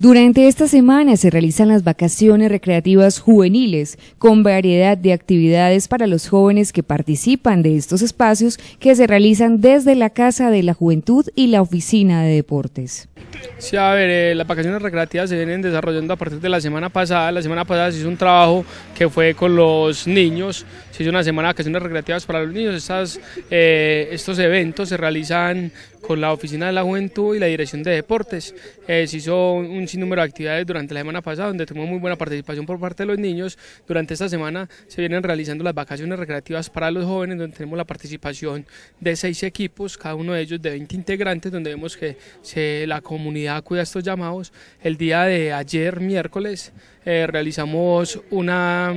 Durante esta semana se realizan las vacaciones recreativas juveniles con variedad de actividades para los jóvenes que participan de estos espacios que se realizan desde la Casa de la Juventud y la Oficina de Deportes. Sí, a ver, eh, las vacaciones recreativas se vienen desarrollando a partir de la semana pasada. La semana pasada se hizo un trabajo que fue con los niños, se hizo una semana de vacaciones recreativas para los niños. Estas, eh, estos eventos se realizan con la Oficina de la Juventud y la Dirección de Deportes. Eh, se hizo un sinnúmero de actividades durante la semana pasada donde tuvimos muy buena participación por parte de los niños. Durante esta semana se vienen realizando las vacaciones recreativas para los jóvenes donde tenemos la participación de seis equipos, cada uno de ellos de 20 integrantes, donde vemos que se, la comunidad cuida estos llamados. El día de ayer, miércoles, eh, realizamos una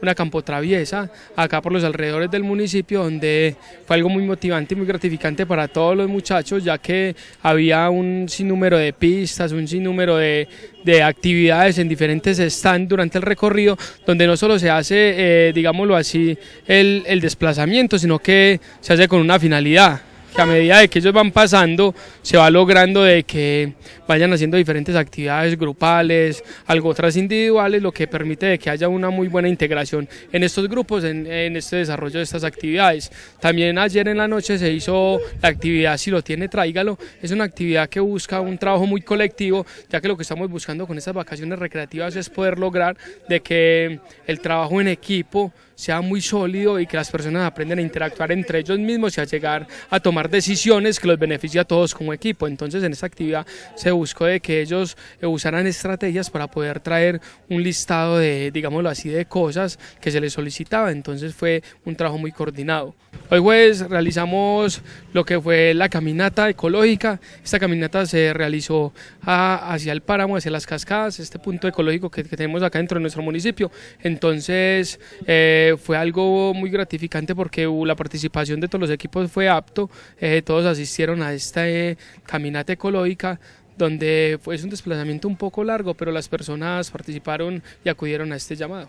una campo traviesa acá por los alrededores del municipio donde fue algo muy motivante y muy gratificante para todos los muchachos ya que había un sinnúmero de pistas, un sinnúmero de, de actividades en diferentes stands durante el recorrido donde no solo se hace, eh, digámoslo así, el, el desplazamiento, sino que se hace con una finalidad que a medida de que ellos van pasando se va logrando de que vayan haciendo diferentes actividades grupales, algo otras individuales, lo que permite de que haya una muy buena integración en estos grupos, en, este desarrollo de estas actividades. También ayer en la noche se hizo la actividad Si lo tiene, tráigalo. Es una actividad que busca un trabajo muy colectivo, ya que lo que estamos buscando con estas vacaciones recreativas es poder lograr de que el trabajo en equipo sea muy sólido y que las personas aprendan a interactuar entre ellos mismos y a llegar a tomar decisiones que los beneficie a todos como equipo. Entonces en esta actividad se buscó de que ellos eh, usaran estrategias para poder traer un listado de, digámoslo así, de cosas que se les solicitaba. Entonces fue un trabajo muy coordinado. Hoy jueves realizamos lo que fue la caminata ecológica. Esta caminata se realizó hacia el páramo, hacia las cascadas, este punto ecológico que, tenemos acá dentro de nuestro municipio. Entonces eh, fue algo muy gratificante porque la participación de todos los equipos fue apto, eh, todos asistieron a esta eh, caminata ecológica donde fue un desplazamiento un poco largo, pero las personas participaron y acudieron a este llamado.